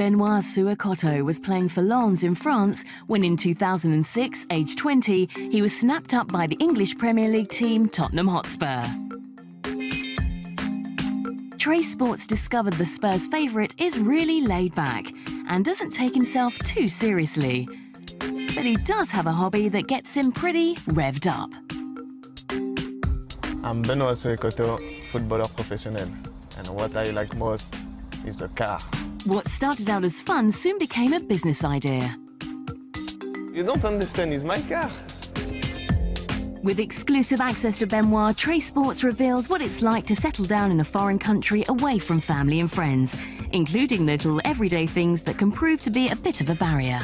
Benoit Assou-Ekotto was playing for Lens in France when in 2006, aged 20, he was snapped up by the English Premier League team Tottenham Hotspur. Trace Sports discovered the Spurs favourite is really laid back and doesn't take himself too seriously. But he does have a hobby that gets him pretty revved up. I'm Benoit Assou-Ekotto, footballer professional, and what I like most is a car. What started out as fun soon became a business idea. You don't understand, it's my car. With exclusive access to Benoit, Trace Sports reveals what it's like to settle down in a foreign country away from family and friends, including little everyday things that can prove to be a bit of a barrier.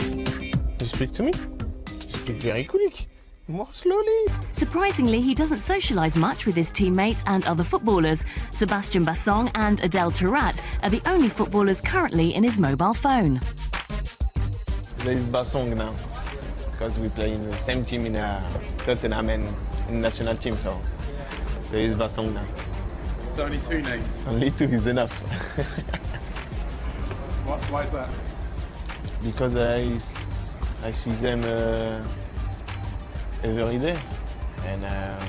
You speak to me? You speak very quick. More slowly. Surprisingly, he doesn't socialise much with his teammates and other footballers. Sebastian Bassong and Adel Taarabt are the only footballers currently in his mobile phone. There is Bassong now, because we play in the same team in uh, Tottenham and in national team, so there is Bassong now. So only two names. Only two is enough. Why, why is that? because i see them uh, every day, and uh,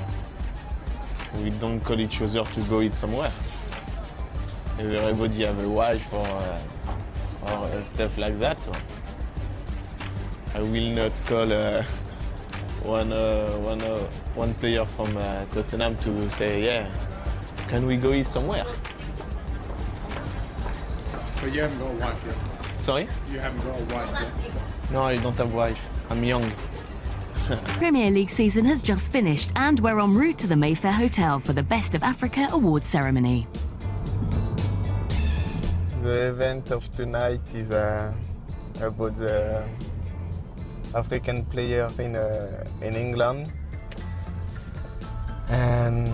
we don't call each other to go eat somewhere. Everybody have a wife or, uh, or uh, stuff like that, so I will not call uh, one, uh, one, uh, one player from uh, Tottenham to say, yeah, can we go eat somewhere? But you haven't got a wife yet. Sorry? You haven't got a wife yet. No, I don't have a wife. I'm young. Premier League season has just finished, and we're en route to the Mayfair Hotel for the Best of Africa awards ceremony. The event of tonight is uh, about the African player in, uh, in England. And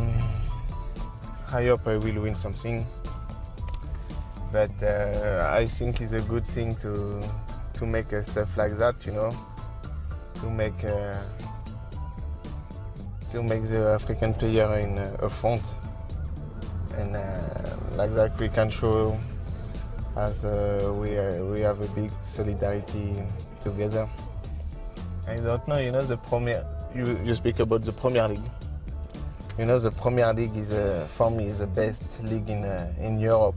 I hope I will win something. But uh, I think it's a good thing to, to make stuff like that, you know, to make, uh, to make the African player in uh, a front. And uh, like that we can show as uh, we, uh, we have a big solidarity together. I don't know, you know, the Premier, you, you speak about the Premier League. You know, the Premier League is, uh, for me, is the best league in, uh, in Europe.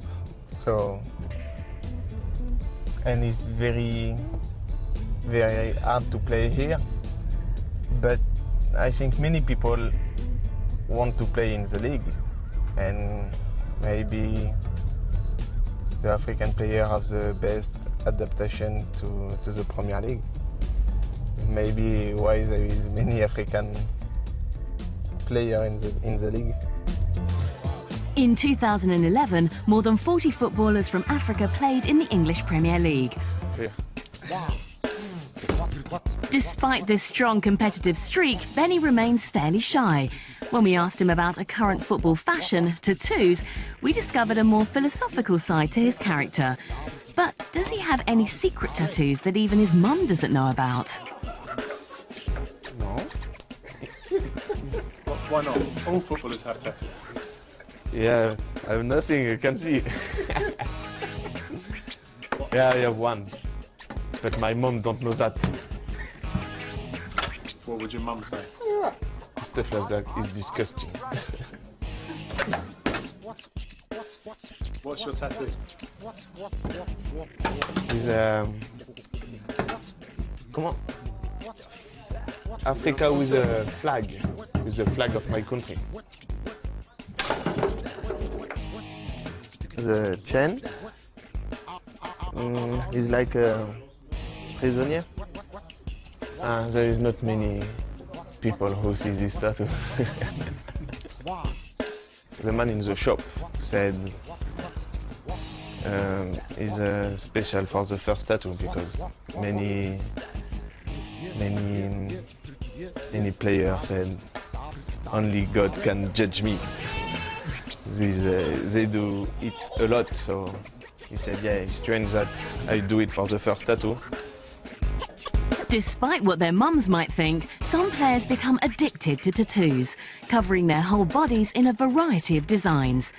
So, and it's very, very hard to play here. But I think many people want to play in the league. And maybe the African player have the best adaptation to, to the Premier League. Maybe why there is many African player in the in the league. In 2011, more than 40 footballers from Africa played in the English Premier League. Despite this strong competitive streak, Benny remains fairly shy. When we asked him about a current football fashion, tattoos, we discovered a more philosophical side to his character. But does he have any secret tattoos that even his mum doesn't know about? No. Wh- Why not? All footballers have tattoos. Yeah, I have nothing. You can see. yeah, I have one, but my mom don't know that. What would your mum say? Stuff like that is disgusting. What's your tattoo? Is um, comment? Africa with a flag, with the flag of my country. The chain mm, is like a Uh, there is not many people who see this tattoo. the man in the shop said um, uh, special for the first tattoo because many many many players said only God can judge me. Uh, they do it a lot, so he said, yeah, it's strange that I do it for the first tattoo. Despite what their mums might think, some players become addicted to tattoos, covering their whole bodies in a variety of designs.